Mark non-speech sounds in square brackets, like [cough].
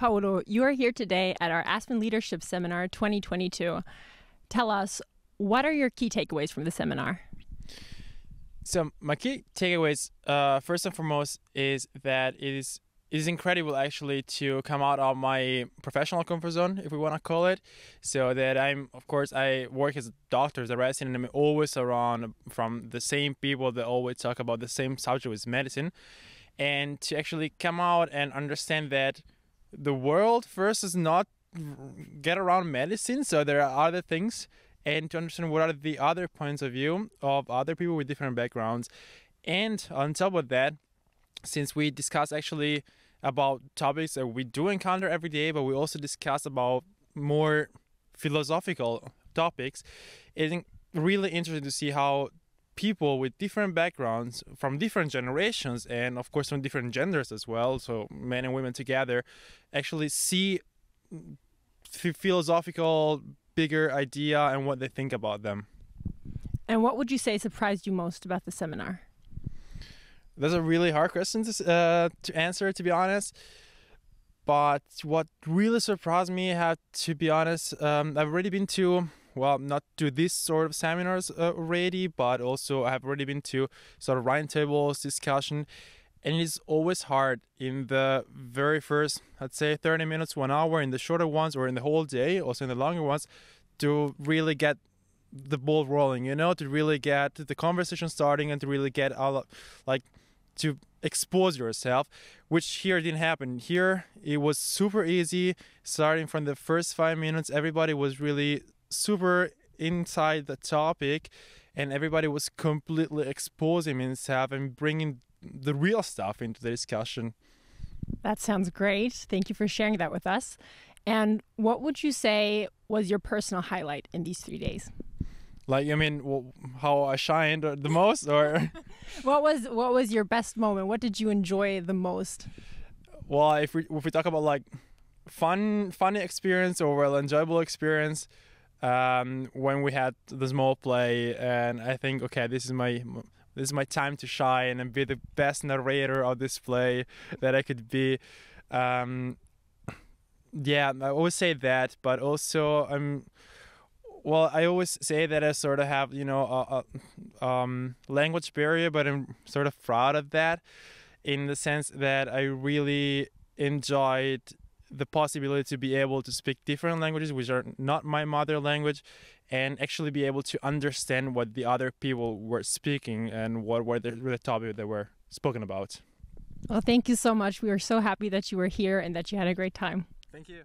Paolo, you are here today at our Aspen Leadership Seminar 2022. Tell us, what are your key takeaways from the seminar? So my key takeaways, uh, first and foremost, is that it is it is incredible actually to come out of my professional comfort zone, if we want to call it. So that I'm, of course, I work as a doctor, as a resident, and I'm always around from the same people that always talk about the same subject with medicine, and to actually come out and understand that the world first is not get around medicine. So there are other things and to understand what are the other points of view of other people with different backgrounds. And on top of that, since we discuss actually about topics that we do encounter every day, but we also discuss about more philosophical topics, it's really interesting to see how people with different backgrounds from different generations and of course from different genders as well so men and women together actually see philosophical bigger idea and what they think about them. And what would you say surprised you most about the seminar? That's a really hard question to, uh, to answer, to be honest. But what really surprised me, had to be honest, um, I've already been to, well, not to this sort of seminars uh, already, but also I've already been to sort of roundtables, discussion, and it's always hard in the very first i'd say 30 minutes one hour in the shorter ones or in the whole day also in the longer ones to really get the ball rolling you know to really get the conversation starting and to really get all like to expose yourself which here didn't happen. Here it was super easy starting from the first five minutes everybody was really super inside the topic and everybody was completely exposing himself and bringing the real stuff into the discussion. That sounds great. Thank you for sharing that with us. And what would you say was your personal highlight in these three days? Like, I mean, well, how I shined the most, or [laughs] what was what was your best moment? What did you enjoy the most? Well, if we if we talk about like fun funny experience or well enjoyable experience, um, when we had the small play, and I think okay, this is my this is my time to shine and be the best narrator of this play that I could be. Um, yeah, I always say that, but also I'm. Well, I always say that I sort of have you know a, a um, language barrier, but I'm sort of proud of that, in the sense that I really enjoyed the possibility to be able to speak different languages which are not my mother language and actually be able to understand what the other people were speaking and what were the, the topic they were spoken about. Well, thank you so much. We are so happy that you were here and that you had a great time. Thank you.